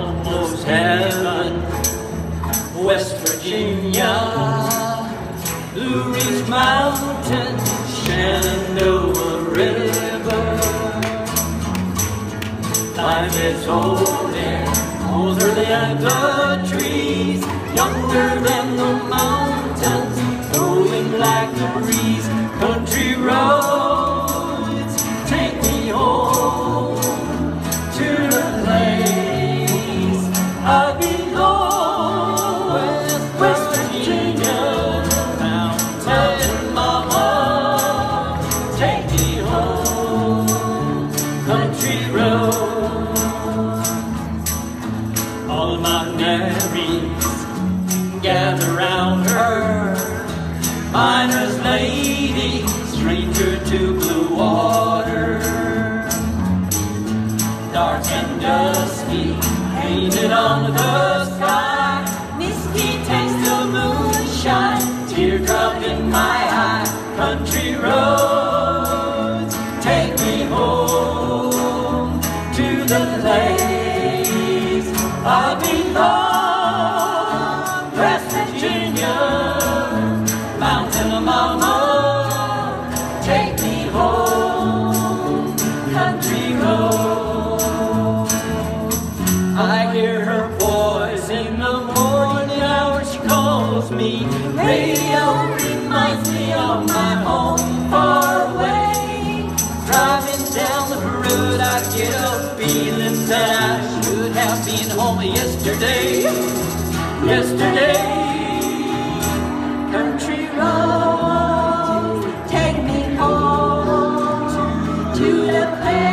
almost heaven. West Virginia, Blue Ridge Mountain, Shenandoah River. Time is older, older than the trees, younger than the mountains, blowing like the breeze. Country Marys gather round her. Miner's lady, stranger to blue water dark and dusty, painted on the sky. Misty taste of moonshine, teardrop in my eye. Country roads, me. Radio reminds me of my home far away. Driving down the road, I get a feeling that I should have been home yesterday. Yesterday. Country road, take me home to the place